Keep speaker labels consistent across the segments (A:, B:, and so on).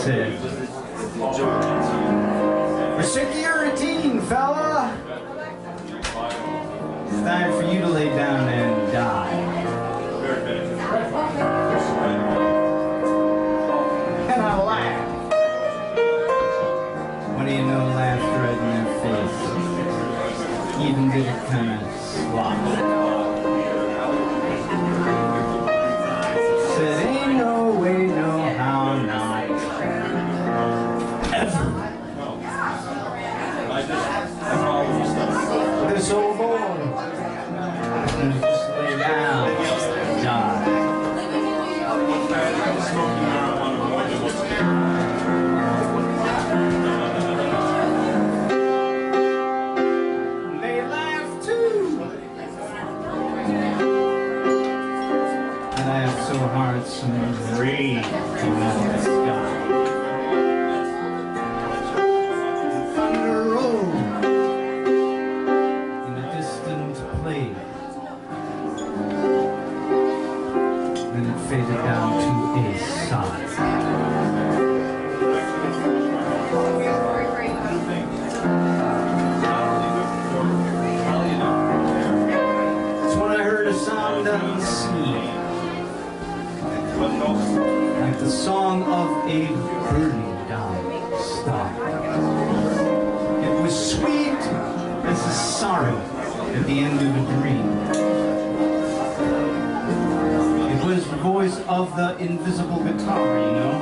A: said. Restrict your routine, fella. It's time for you to lay down and die. And I laughed. What do you know, laughed right in their face. Even did it kind of sloppy. So hard some rain like the song of a burning down star. It was sweet as a sorrow at the end of a dream. It was the voice of the invisible guitar, you know?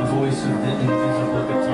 A: The voice of the invisible